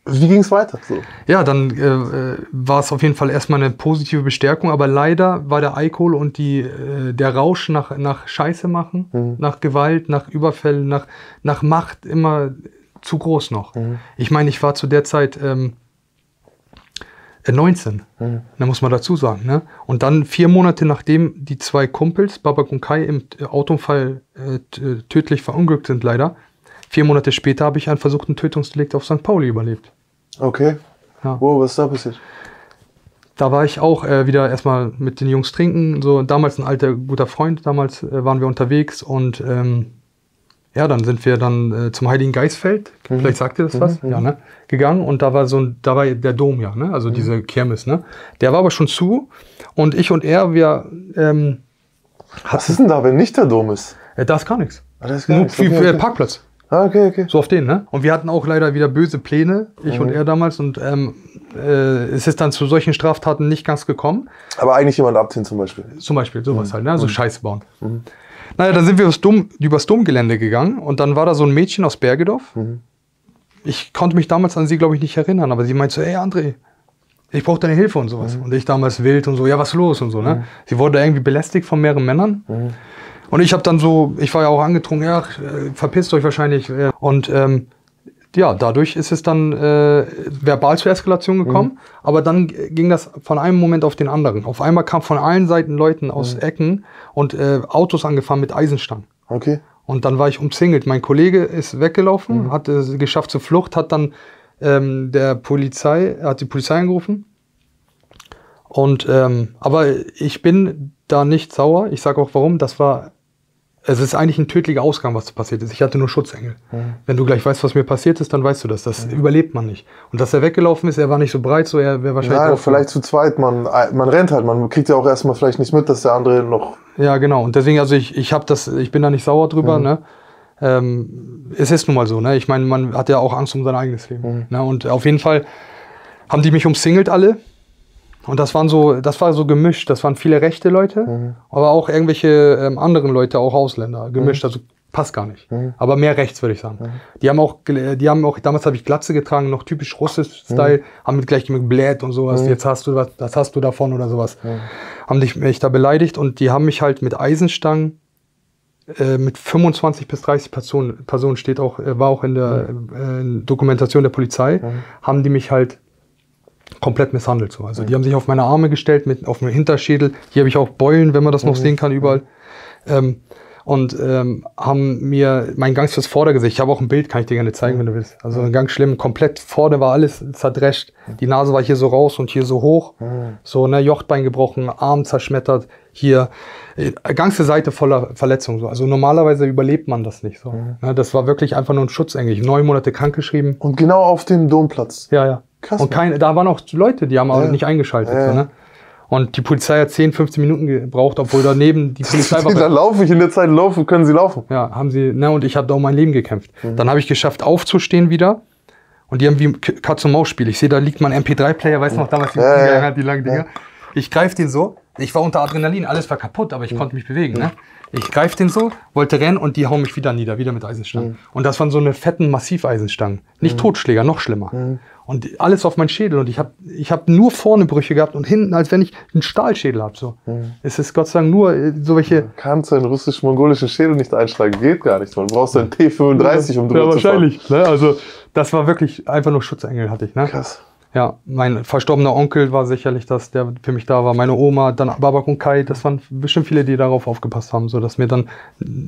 Wie ging es weiter? So. Ja, dann äh, äh, war es auf jeden Fall erstmal eine positive Bestärkung, aber leider war der Alkohol und die, äh, der Rausch nach, nach Scheiße machen, nach Gewalt, nach Überfällen, nach, nach Macht immer zu groß noch. Ich meine, ich war zu der Zeit ähm, äh, 19, da muss man dazu sagen. Ne? Und dann vier Monate nachdem die zwei Kumpels, Babak und Kai, im Autounfall äh, tödlich verunglückt sind leider, vier Monate später habe ich einen versuchten Tötungsdelikt auf St. Pauli überlebt. Okay. Ja. Wow, was ist da passiert? Da war ich auch äh, wieder erstmal mit den Jungs trinken. So damals ein alter guter Freund. Damals äh, waren wir unterwegs und ähm, ja, dann sind wir dann äh, zum Heiligen Geistfeld. Vielleicht sagt ihr das was? Ja, ne? Gegangen und da war so ein, da war der Dom ja, ne? Also diese Kirmes, ne? Der war aber schon zu und ich und er, wir, ähm, Was ist denn da, wenn nicht der Dom ist? äh, da ist gar nichts. Ah, das ist gar Nur nichts. wie Okay, äh, okay. Parkplatz. Ah, okay, okay. So auf den, ne? Und wir hatten auch leider wieder böse Pläne, ich und er damals. Und ähm, äh, es ist dann zu solchen Straftaten nicht ganz gekommen. Aber eigentlich jemand abziehen zum Beispiel. Zum Beispiel sowas halt, ne? So Scheiße bauen. Naja, dann sind wir übers, Dom, übers Domgelände gegangen und dann war da so ein Mädchen aus Bergedorf. Ich konnte mich damals an sie, glaube ich, nicht erinnern, aber sie meinte so, ey André, ich brauche deine Hilfe und sowas. Und ich damals wild und so, ja, was los und so, ne? Sie wurde irgendwie belästigt von mehreren Männern. Und ich habe dann so, ich war ja auch angetrunken, ja, verpisst euch wahrscheinlich. Und ähm, ja, dadurch ist es dann äh, verbal zur Eskalation gekommen, aber dann ging das von einem Moment auf den anderen. Auf einmal kam von allen Seiten Leuten aus Ecken und äh, Autos angefahren mit Eisenstangen. Okay. Und dann war ich umzingelt. Mein Kollege ist weggelaufen, hat es geschafft zur Flucht, hat dann ähm, der Polizei, hat die Polizei angerufen. Und ähm, aber ich bin da nicht sauer. Ich sage auch warum. Das war, es ist eigentlich ein tödlicher Ausgang, was passiert ist. Ich hatte nur Schutzengel. Wenn du gleich weißt, was mir passiert ist, dann weißt du das. Das überlebt man nicht. Und dass er weggelaufen ist, er war nicht so breit, so er wäre wahrscheinlich. Ja, vielleicht zu zweit, man, man rennt halt, man kriegt ja auch erstmal vielleicht nicht mit, dass der andere noch. Ja, genau. Und deswegen, also ich, ich habe das, ich bin da nicht sauer drüber, ne? Ähm, es ist nun mal so, ne? Ich meine, man hat ja auch Angst um sein eigenes Leben. Ne? Und auf jeden Fall haben die mich umsingelt alle. Und das waren so, das war so gemischt. Das waren viele rechte Leute, aber auch irgendwelche ähm, anderen Leute, auch Ausländer, gemischt. Also passt gar nicht. Aber mehr rechts, würde ich sagen. Die haben auch, die haben auch, damals habe ich Glatze getragen, noch typisch russisch Style, haben mit gleich gebläht und sowas. Jetzt hast du was, das hast du davon oder sowas. Haben dich, mich da beleidigt und die haben mich halt mit Eisenstangen äh, mit 25 bis 30 Personen, Personen steht auch, äh, war auch in der äh, Dokumentation der Polizei, haben die mich halt komplett misshandelt. So. Also die haben sich auf meine Arme gestellt, mit, auf dem Hinterschädel. Hier habe ich auch Beulen, wenn man das noch sehen kann, überall. Ähm, und ähm, haben mir mein ganz fürs Vordergesicht, ich habe auch ein Bild, kann ich dir gerne zeigen, wenn du willst. Also ganz schlimm, komplett vorne war alles zerdrescht. Die Nase war hier so raus und hier so hoch. So, ne, Jochtbein gebrochen, Arm zerschmettert, hier äh, ganze Seite voller Verletzungen. So. Also normalerweise überlebt man das nicht. So. Ne, das war wirklich einfach nur ein Schutzengel. Ich neun Monate krankgeschrieben. Und genau auf dem Domplatz. Ja, ja. Krass, Und keine, da waren auch Leute, die haben aber nicht eingeschaltet. So, ne? Und die Polizei hat 10, 15 Minuten gebraucht, obwohl daneben die Polizei da war. laufe ich in der Zeit laufen, können sie laufen. Ja, haben sie, ne, und ich habe da um mein Leben gekämpft. Mhm. Dann habe ich geschafft, aufzustehen wieder. Und die haben wie K- Katz und Maus Spiel. Ich sehe, da liegt mein MP3-Player, weißt du noch damals, die, Ja, ja, ja, die langen Dinger. Ich greife den so. Ich war unter Adrenalin, alles war kaputt, aber ich konnte mich bewegen. Ne? Ich greife den so, wollte rennen und die hauen mich wieder nieder, wieder mit Eisenstangen. Mhm. Und das waren so eine fetten Massiveisenstangen. Nicht mhm. Totschläger, noch schlimmer. Und alles auf meinen Schädel. Und ich habe ich hab nur vorne Brüche gehabt und hinten, als wenn ich einen Stahlschädel habe. So. Mhm. Es ist Gott sei Dank nur äh, so welche. Du kannst einen russisch-mongolischen Schädel nicht einschlagen. Geht gar nicht. Man brauchst einen T35, um drüber ja, wahrscheinlich. Ne? Also, das war wirklich einfach nur Schutzengel, hatte ich. Ne? Krass. Ja, mein verstorbener Onkel war sicherlich das, der für mich da war. Meine Oma, dann Babak und Kai, das waren bestimmt viele, die darauf aufgepasst haben, so dass mir dann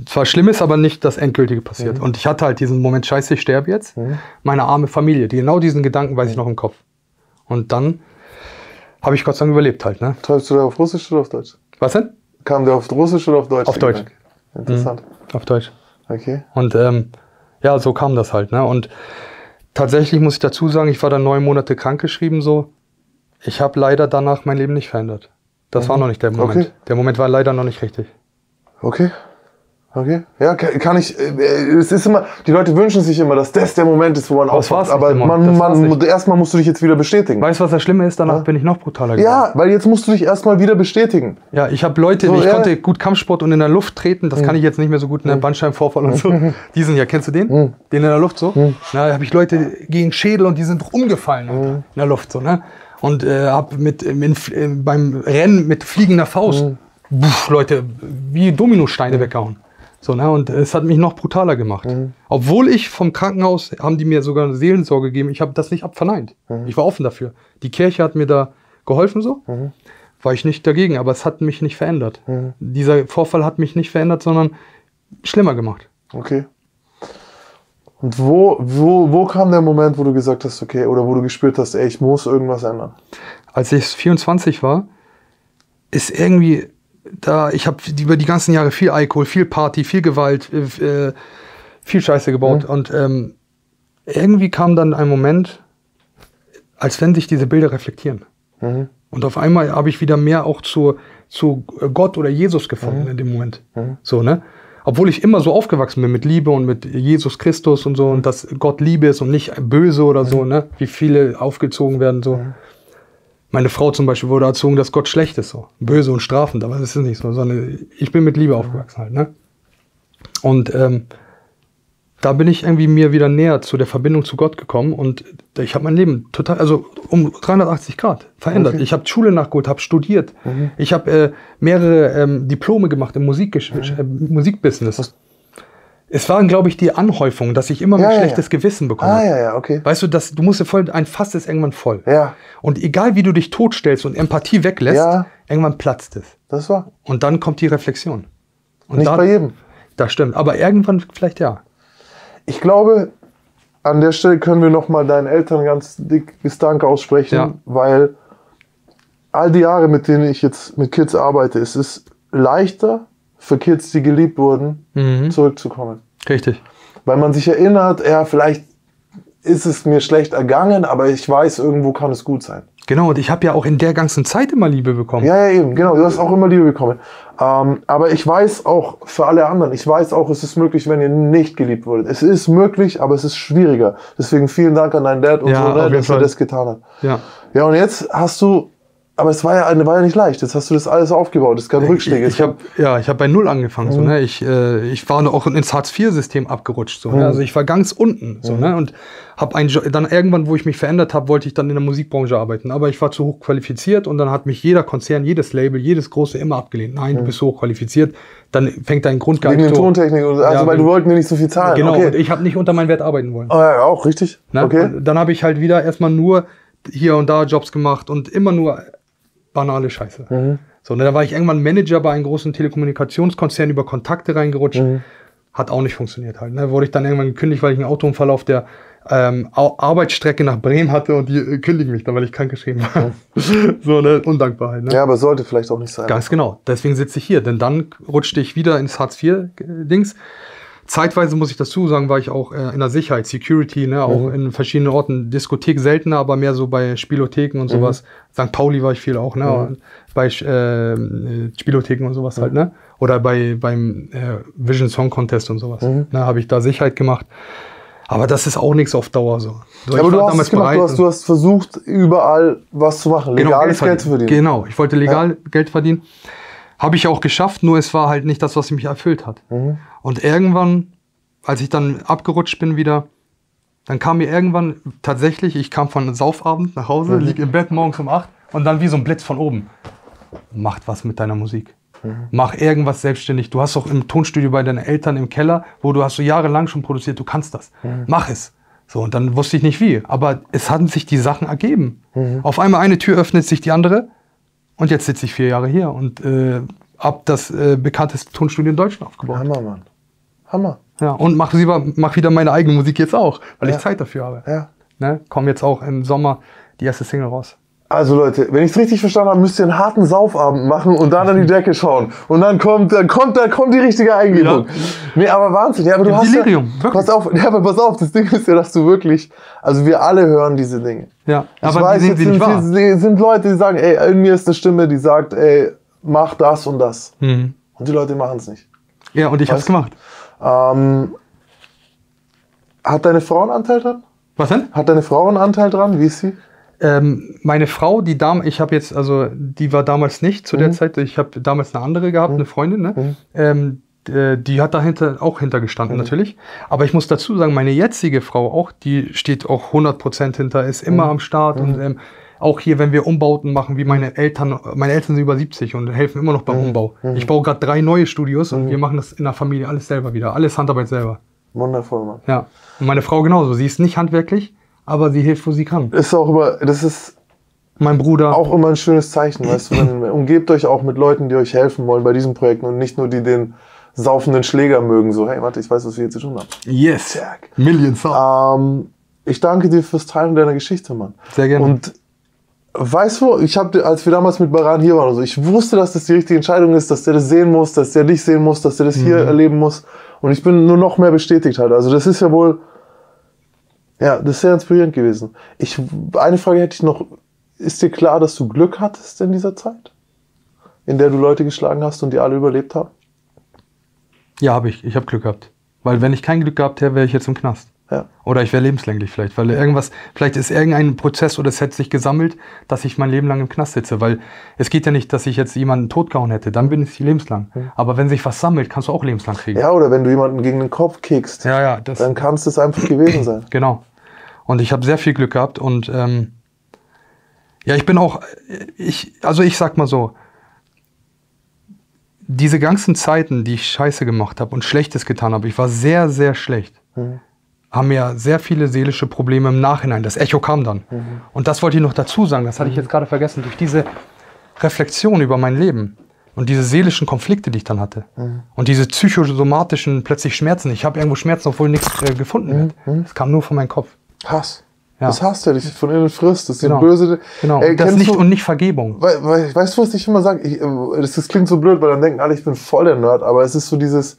zwar schlimm ist, aber nicht das Endgültige passiert. Mhm. Und ich hatte halt diesen Moment, scheiße, ich sterbe jetzt. Mhm. Meine arme Familie, die genau diesen Gedanken weiß ich noch im Kopf. Und dann habe ich Gott sei Dank überlebt halt. Ne? Treibst du da auf Russisch oder auf Deutsch? Was denn? Kam der auf Russisch oder auf Deutsch? Auf Deutsch. Interessant. Mhm. Auf Deutsch. Okay. Und ähm, ja, so kam das halt. Ne? Und tatsächlich muss ich dazu sagen, ich war dann neun Monate krankgeschrieben so. Ich habe leider danach mein Leben nicht verändert. Das mhm. war noch nicht der Moment. Okay. Der Moment war leider noch nicht richtig. Okay. Okay. Ja, kann ich. Äh, es ist immer. Die Leute wünschen sich immer, dass das der Moment ist, wo man aufwacht. Aber man, man, erstmal musst du dich jetzt wieder bestätigen. Weißt du, was das Schlimme ist? Danach ja? bin ich noch brutaler geworden. Ja, weil jetzt musst du dich erstmal wieder bestätigen. Ja, ich habe Leute, so, ich ja. konnte gut Kampfsport und in der Luft treten. Das mhm. kann ich jetzt nicht mehr so gut in der mhm. Bandscheibenvorfall und so. Mhm. Diesen ja, kennst du den? Mhm. Den in der Luft so? Mhm. Na, da habe ich Leute gegen Schädel und die sind umgefallen mhm. in der Luft so, ne? Und äh, habe mit, mit, beim Rennen mit fliegender Faust Puh, Leute wie Dominosteine weggehauen. So, ne? Und es hat mich noch brutaler gemacht. Mhm. Obwohl ich vom Krankenhaus, haben die mir sogar eine Seelensorge gegeben, ich habe das nicht abverneint. Mhm. Ich war offen dafür. Die Kirche hat mir da geholfen so. Mhm. War ich nicht dagegen, aber es hat mich nicht verändert. Mhm. Dieser Vorfall hat mich nicht verändert, sondern schlimmer gemacht. Okay. Und wo, wo, wo kam der Moment, wo du gesagt hast, okay, oder wo du gespürt hast, ey, ich muss irgendwas ändern? Als ich 24 war, ist irgendwie da, ich habe über die ganzen Jahre viel Alkohol, viel Party, viel Gewalt, äh, viel Scheiße gebaut. Mhm. Und ähm, irgendwie kam dann ein Moment, als wenn sich diese Bilder reflektieren. Mhm. Und auf einmal habe ich wieder mehr auch zu, zu Gott oder Jesus gefunden mhm. in dem Moment. Mhm. So, ne? Obwohl ich immer so aufgewachsen bin mit Liebe und mit Jesus Christus und so und dass Gott Liebe ist und nicht böse oder so, mhm. ne? Wie viele aufgezogen werden so. Meine Frau zum Beispiel wurde erzogen, dass Gott schlecht ist, so böse und strafend, aber das ist nicht so, sondern ich bin mit Liebe aufgewachsen halt, ne? Und ähm, da bin ich irgendwie mir wieder näher zu der Verbindung zu Gott gekommen und ich habe mein Leben total, also um 380 Grad verändert. Okay. Ich habe Schule nachgeholt, habe studiert. Mhm. Ich habe äh, mehrere ähm, Diplome gemacht im Musikgesch mhm. äh, Musikbusiness es waren, glaube ich, die Anhäufung, dass ich immer mehr ja, schlechtes ja. Gewissen bekomme. Ah, ja, ja, okay. Weißt du, dass, du musst dir voll, ein Fass ist irgendwann voll. Ja. Und egal wie du dich totstellst und Empathie weglässt, ja. irgendwann platzt es. Das war. Und dann kommt die Reflexion. Und Nicht dann, bei jedem. Das stimmt. Aber irgendwann vielleicht ja. Ich glaube, an der Stelle können wir nochmal deinen Eltern ganz dickes Dank aussprechen, ja. weil all die Jahre, mit denen ich jetzt mit Kids arbeite, es ist leichter, für Kids, die geliebt wurden, mhm. zurückzukommen. Richtig. Weil man sich erinnert, ja, vielleicht ist es mir schlecht ergangen, aber ich weiß, irgendwo kann es gut sein. Genau, und ich habe ja auch in der ganzen Zeit immer Liebe bekommen. Ja, ja, eben, genau, du hast auch immer Liebe bekommen. Ähm, aber ich weiß auch für alle anderen, ich weiß auch, es ist möglich, wenn ihr nicht geliebt wurdet. Es ist möglich, aber es ist schwieriger. Deswegen vielen Dank an deinen Dad und ja, so, ne, dass er das getan hat. Ja. Ja, und jetzt hast du aber es war ja, war ja nicht leicht. Jetzt hast du das alles aufgebaut. Es gab Rückschläge. Ich, ich habe ja, ich habe bei Null angefangen. Mhm. So, ne? ich, äh, ich war auch ins Hartz-IV-System abgerutscht. So, ne? mhm. ne? Also ich war ganz unten. So, mhm. ne? Und habe ein dann irgendwann, wo ich mich verändert habe, wollte ich dann in der Musikbranche arbeiten. Aber ich war zu hoch qualifiziert und dann hat mich jeder Konzern, jedes Label, jedes große immer abgelehnt. Nein, du mhm. bist so hoch qualifiziert. Dann fängt dein Grundgehalt Wegen der Tontechnik, also ja, weil du wollten dir nicht so viel zahlen. Genau. Okay. Und ich habe nicht unter meinen Wert arbeiten wollen. Oh, ja, auch richtig. Ne? Okay. Und dann habe ich halt wieder erstmal nur hier und da Jobs gemacht und immer nur banale Scheiße. Mhm. So, und dann war ich irgendwann Manager bei einem großen Telekommunikationskonzern über Kontakte reingerutscht. Mhm. Hat auch nicht funktioniert halt. Ne? Wurde ich dann irgendwann gekündigt, weil ich einen Autounfall auf der ähm, Arbeitsstrecke nach Bremen hatte und die äh, kündigen mich dann, weil ich krankgeschrieben war. Mhm. so, ne? Undankbar halt. Ne? Ja, aber sollte vielleicht auch nicht sein. Ganz genau. Deswegen sitze ich hier. Denn dann rutschte ich wieder ins Hartz-IV-Dings. Zeitweise muss ich dazu sagen, war ich auch äh, in der Sicherheit, Security, ne, auch mhm. in verschiedenen Orten, Diskothek seltener, aber mehr so bei Spielotheken und sowas. Mhm. St. Pauli war ich viel auch, ne, mhm. bei äh, Spielotheken und sowas halt, ne, oder bei beim äh, Vision Song Contest und sowas. Mhm. Ne, habe ich da Sicherheit gemacht. Aber das ist auch nichts auf Dauer so. so aber du hast, es gemacht, du, hast, du hast versucht, überall was zu machen, genau, legales genau, Geld, Geld, zu verdienen. Genau, ich wollte legal ja. Geld verdienen. Habe ich auch geschafft, nur es war halt nicht das, was mich erfüllt hat. Mhm. Und irgendwann, als ich dann abgerutscht bin wieder, dann kam mir irgendwann tatsächlich, ich kam von einem Saufabend nach Hause, lieg im Bett morgens um 8 und dann wie so ein Blitz von oben. Macht was mit deiner Musik. Mach irgendwas selbstständig. Du hast doch im Tonstudio bei deinen Eltern im Keller, wo du hast so jahrelang schon produziert, du kannst das. Mach es. So, und dann wusste ich nicht wie. Aber es hatten sich die Sachen ergeben. Auf einmal eine Tür öffnet sich die andere und jetzt sitze ich vier Jahre hier und äh, hab das äh, bekannteste Tonstudio in Deutschland aufgebaut. Hammer, Mann. Hammer. Ja, und mach, mach wieder meine eigene Musik jetzt auch, weil Ja. ich Zeit dafür habe. Ja. Ne? Komm jetzt auch im Sommer die erste Single raus. Also Leute, wenn ich es richtig verstanden habe, müsst ihr einen harten Saufabend machen und dann an die Decke schauen. Und dann kommt, dann kommt, dann kommt die richtige Eingebung. Ja. Nee, aber Wahnsinn. Ja, aber du Im hast Delirium, ja, wirklich. pass auf, ja, aber pass auf, das Ding ist ja, dass du wirklich, also wir alle hören diese Dinge. Ja, Ich aber weiß, die sind sie nicht wahr. sind, sind, Leute, die sagen, ey, in mir ist eine Stimme, die sagt, ey, mach das und das. Mhm. Und die Leute machen es nicht. Ja, und ich hab's Was? gemacht. Ähm, hat deine Frau einen Anteil dran? Was denn? Hat deine Frau einen Anteil dran? Wie ist sie? Ähm, meine Frau, die Dame, ich habe jetzt, also die war damals nicht zu der Zeit, ich habe damals eine andere gehabt, eine Freundin, ne? Ähm, d- die hat dahinter auch hintergestanden natürlich. Aber ich muss dazu sagen, meine jetzige Frau auch, die steht auch 100% hinter, ist immer am Start und ähm, auch hier, wenn wir Umbauten machen, wie meine Eltern, meine Eltern sind über 70 und helfen immer noch beim Umbau. Ich baue gerade drei neue Studios und wir machen das in der Familie alles selber wieder, alles Handarbeit selber. Wundervoll, Mann. Ja. Und meine Frau genauso, sie ist nicht handwerklich, aber sie hilft, wo sie kann. Ist auch immer, das ist Mein Bruder. auch immer ein schönes Zeichen, weißt du, wenn, umgebt euch auch mit Leuten, die euch helfen wollen bei diesen Projekten und nicht nur die den saufenden Schläger mögen, so, hey, warte, ich weiß, was wir hier zu tun haben. Yes. Zack. Million. Ähm, ich danke dir fürs Teilen deiner Geschichte, Mann. Sehr gerne. Und weißt du, ich habe, als wir damals mit Baran hier waren, also ich wusste, dass das die richtige Entscheidung ist, dass der das sehen muss, dass der dich sehen muss, dass der das hier Mhm. erleben muss. Und ich bin nur noch mehr bestätigt halt. Also das ist ja wohl, ja, das ist sehr inspirierend gewesen. Ich, eine Frage hätte ich noch. Ist dir klar, dass du Glück hattest in dieser Zeit? In der du Leute geschlagen hast und die alle überlebt haben? Ja, habe ich. Ich habe Glück gehabt. Weil wenn ich kein Glück gehabt hätte, wäre ich jetzt im Knast. Ja. Oder ich wäre lebenslänglich vielleicht, weil irgendwas, vielleicht ist irgendein Prozess oder es hätte sich gesammelt, dass ich mein Leben lang im Knast sitze. Weil es geht ja nicht, dass ich jetzt jemanden totgehauen hätte, dann bin ich lebenslang. Aber wenn sich was sammelt, kannst du auch lebenslang kriegen. Ja, oder wenn du jemanden gegen den Kopf kickst, ja, ja dann kann es das einfach gewesen sein. Genau. Und ich habe sehr viel Glück gehabt und ähm, ja, ich bin auch, ich, also ich sag mal so, diese ganzen Zeiten, die ich Scheiße gemacht habe und Schlechtes getan habe, ich war sehr, sehr schlecht, haben mir sehr viele seelische Probleme im Nachhinein. Das Echo kam dann. Und das wollte ich noch dazu sagen, das hatte ich jetzt gerade vergessen, durch diese Reflexion über mein Leben und diese seelischen Konflikte, die ich dann hatte und diese psychosomatischen plötzlich Schmerzen. Ich habe irgendwo Schmerzen, obwohl nichts äh, gefunden wird. Das kam nur von meinem Kopf. Hass. Ja. Das hasst er dich von innen frisst. Das ist Genau. böse. Genau. Ey, und das nicht du- und nicht Vergebung. Wei- wei- Weißt du, was ich immer sage? Ich, äh, das, das klingt so blöd, weil dann denken alle, ich bin voll der Nerd, aber es ist so dieses,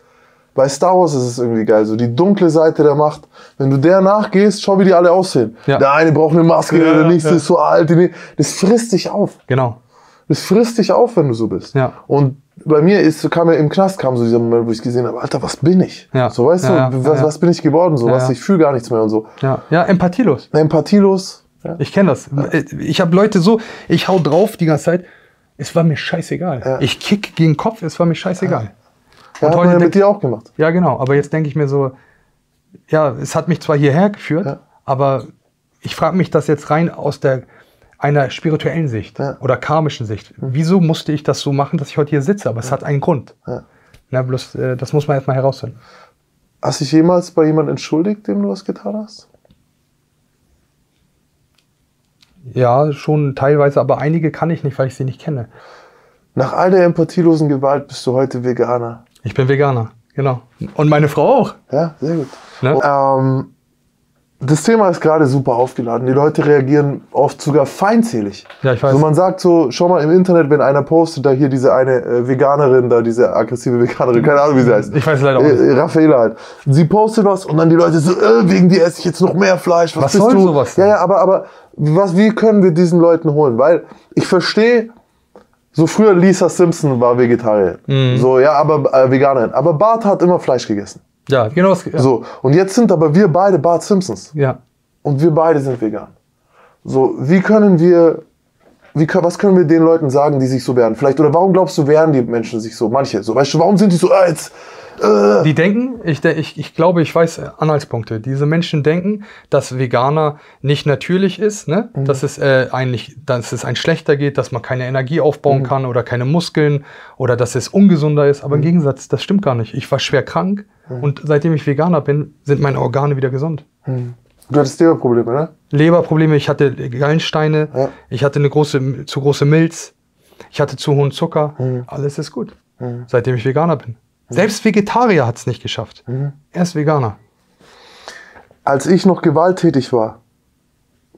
bei Star Wars ist es irgendwie geil, so die dunkle Seite der Macht. Wenn du der nachgehst, schau, wie die alle aussehen. Ja. Der eine braucht eine Maske, Ja, der nächste ja. ist so alt. die Das frisst dich auf. Genau. Das frisst dich auf, wenn du so bist. Ja. Und bei mir ist, kam ja im Knast kam so dieser Moment, wo ich gesehen habe, Alter, was bin ich? Ja. So, weißt Ja, du, ja, was, ja. was bin ich geworden? So, Ja, was, ich fühle gar nichts mehr und so. Ja, ja empathielos. Empathielos. Ja. Ich kenne das. Ich habe Leute so, ich hau drauf die ganze Zeit. Es war mir scheißegal. Ja. Ich kick gegen den Kopf, es war mir scheißegal. Ja, hat heute ja mit dir auch gemacht. Ja, genau. Aber jetzt denke ich mir so, ja, es hat mich zwar hierher geführt, Ja. aber ich frage mich das jetzt rein aus der einer spirituellen Sicht Ja. oder karmischen Sicht. Wieso musste ich das so machen, dass ich heute hier sitze? Aber es hat einen Grund. Ja. Na, bloß, äh, das muss man erstmal herausfinden. Hast du dich jemals bei jemandem entschuldigt, dem du was getan hast? Ja, schon teilweise, aber einige kann ich nicht, weil ich sie nicht kenne. Nach all der empathielosen Gewalt bist du heute Veganer. Ich bin Veganer, genau. Und meine Frau auch. Ja, sehr gut. Ne? Ähm, das Thema ist gerade super aufgeladen. Die Leute reagieren oft sogar feindselig. Ja, ich weiß. So, man sagt so, schau mal im Internet, wenn einer postet, da hier diese eine äh, Veganerin, da diese aggressive Veganerin, keine Ahnung, wie sie heißt. Ich weiß leider auch nicht. Äh, Raffaela halt. Sie postet was und dann die Leute so, äh, wegen dir esse ich jetzt noch mehr Fleisch. Was, Was bist soll du? sowas Ja, denn? ja, aber, aber was, wie können wir diesen Leuten holen? Weil ich verstehe, so früher Lisa Simpson war Vegetarierin. Mhm. So, ja, aber äh, Veganerin. Aber Bart hat immer Fleisch gegessen. Ja, genau. Das, ja. So, und jetzt sind aber wir beide Bart Simpsons. ja. Und wir beide sind vegan. So, wie können wir wie, was können wir den Leuten sagen, die sich so werden? Vielleicht, oder warum glaubst du, werden die Menschen sich so? Manche, so, weißt du, warum sind die so, ah, jetzt, äh, Die denken, ich, ich, ich glaube, ich weiß Anhaltspunkte. Diese Menschen denken, dass Veganer nicht natürlich ist, ne? Mhm. dass, es, äh, eigentlich, dass es ein schlechter geht, dass man keine Energie aufbauen Mhm. kann oder keine Muskeln oder dass es ungesunder ist. Mhm. Aber im Gegensatz, das stimmt gar nicht. Ich war schwer krank und seitdem ich Veganer bin, sind meine Organe wieder gesund. du hattest Leberprobleme, ne? Leberprobleme, ich hatte Gallensteine, Ja. ich hatte eine große, zu große Milz, ich hatte zu hohen Zucker. Mhm. Alles ist gut, seitdem ich Veganer bin. Selbst Vegetarier hat es nicht geschafft. Mhm. Er ist Veganer. Als ich noch gewalttätig war,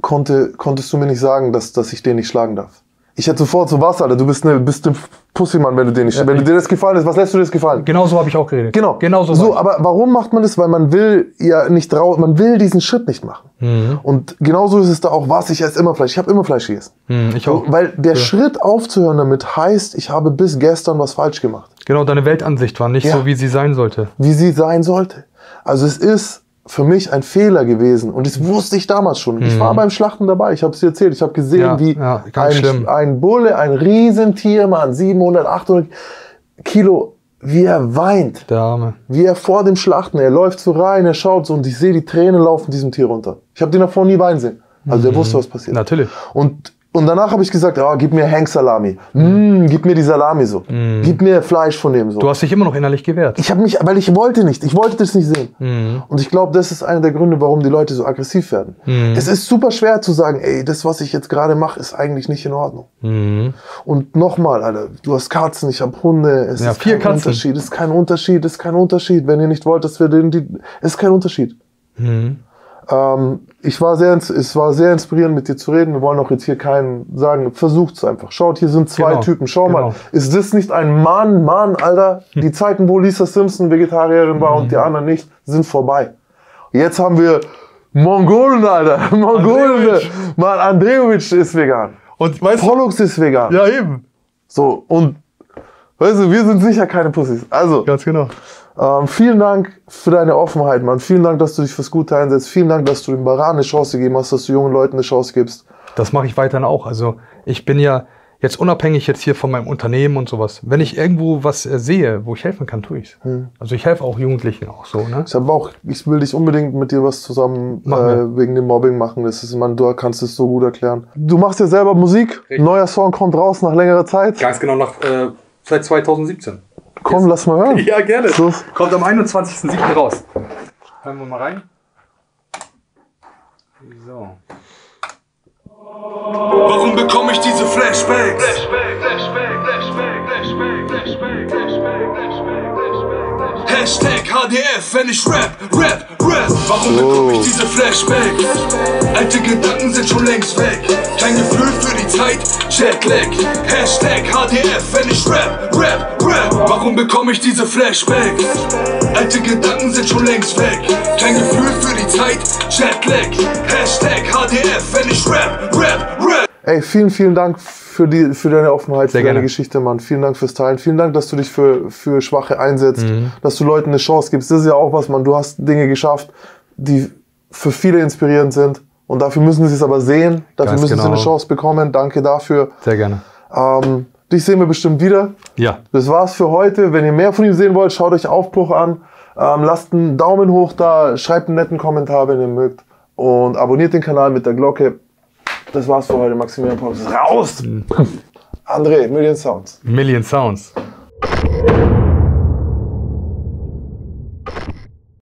konnte, konntest du mir nicht sagen, dass, dass ich den nicht schlagen darf. Ich hätte sofort so was, Alter, du bist, ne, bist ein Pussymann, wenn du den nicht, wenn ich- dir das gefallen ist, was lässt du dir das gefallen? Genau so habe ich auch geredet. Genau. Genau so. so aber warum macht man das? Weil man will ja nicht raus, man will diesen Schritt nicht machen. Mhm. Und genauso ist es da auch, was ich esse immer Fleisch. Ich habe immer Fleisch gegessen. Hm, ich auch. Weil der Schritt aufzuhören damit heißt, ich habe bis gestern was falsch gemacht. Genau, deine Weltansicht war nicht Ja. so, wie sie sein sollte. Wie sie sein sollte. Also es ist für mich ein Fehler gewesen. Und das wusste ich damals schon. Ich war beim Schlachten dabei. Ich habe es dir erzählt. Ich habe gesehen, Mhm. Ja, wie ja, ein, ein Bulle, ein Riesentier, Mann, 700, 800 Kilo, wie er weint. Der Arme. wie er vor dem Schlachten, er läuft so rein, er schaut so und ich sehe die Tränen laufen diesem Tier runter. Ich habe den davor nie weinen sehen. Also der wusste, was passiert. Natürlich. Und, und danach habe ich gesagt, ja, gib mir Hank-Salami. Mm, gib mir die Salami so. Gib mir Fleisch von dem so. Du hast dich immer noch innerlich gewehrt. ich habe mich, weil ich wollte nicht, ich wollte das nicht sehen. Mhm. Und ich glaube, das ist einer der Gründe, warum die Leute so aggressiv werden. Mhm. Es ist super schwer zu sagen, ey, das, was ich jetzt gerade mache, ist eigentlich nicht in Ordnung. Mhm. Und nochmal, Alter, du hast Katzen, ich habe Hunde. Es Ja, ist vier kein Katzen. Unterschied, es ist kein Unterschied, es ist kein Unterschied. Wenn ihr nicht wollt, dass wir den, die, es ist kein Unterschied. Mhm. Ähm, ich war sehr, es war sehr inspirierend, mit dir zu reden. Wir wollen auch jetzt hier keinen sagen, versucht's einfach. Schaut, hier sind zwei Genau, Typen. Schau genau. mal, ist das nicht ein Mann, Mann, Alter? Die Zeiten, wo Lisa Simpson Vegetarierin war und die anderen nicht, sind vorbei. Jetzt haben wir Mongolen, Alter. Mongolen. Andrejevic. Mann, Andrejevic ist vegan. Und weißt? Pollux ist vegan. Ja, eben. So, und weißt du, wir sind sicher keine Pussys. Also, Ganz genau. Ähm, vielen Dank für deine Offenheit, Mann. Vielen Dank, dass du dich fürs Gute einsetzt. Vielen Dank, dass du dem Baran eine Chance gegeben hast, dass du jungen Leuten eine Chance gibst. Das mache ich weiterhin auch. Also ich bin ja jetzt unabhängig jetzt hier von meinem Unternehmen und sowas. Wenn ich irgendwo was äh, sehe, wo ich helfen kann, tue ich Hm. Also ich helfe auch Jugendlichen auch so. Ne? Ich habe auch, ich will dich unbedingt mit dir was zusammen äh, wegen dem Mobbing machen. Das ist, man, du kannst es so gut erklären. Du machst ja selber Musik. Richtig. Neuer Song kommt raus nach längerer Zeit. Ganz genau nach äh, seit 2017. Komm, lass mal hören. Ja, gerne. So. Kommt am 21.07. raus. Hören wir mal rein. So. Warum bekomme ich diese Flashbacks? Hashtag HDF, wenn ich rap, rap, rap. Warum bekomme ich diese Flashbacks? Alte Gedanken sind schon längst weg. Kein Gefühl für die Zeit, Jetlag. Hashtag HDF, wenn ich rap, rap, rap. Warum bekomme ich diese Flashbacks? Alte Gedanken sind schon längst weg. Kein Gefühl für die Zeit, Jetlag. Hashtag HDF, wenn ich rap, rap, rap. Ey, vielen, vielen Dank für, die, für deine Offenheit, Sehr für deine gerne. Geschichte, Mann. Vielen Dank fürs Teilen. Vielen Dank, dass du dich für, für Schwache einsetzt, Mhm. dass du Leuten eine Chance gibst. Das ist ja auch was, Mann. Du hast Dinge geschafft, die für viele inspirierend sind. Und dafür müssen sie es aber sehen. Dafür Ganz müssen sie genau. eine Chance bekommen. Danke dafür. Sehr gerne. Ähm, dich sehen wir bestimmt wieder. Ja. Das war's für heute. Wenn ihr mehr von ihm sehen wollt, schaut euch Aufbruch an. Ähm, lasst einen Daumen hoch da, schreibt einen netten Kommentar, wenn ihr mögt. Und abonniert den Kanal mit der Glocke. Das war's für heute. Maximilian ist raus! André, Million Sounds. Million Sounds.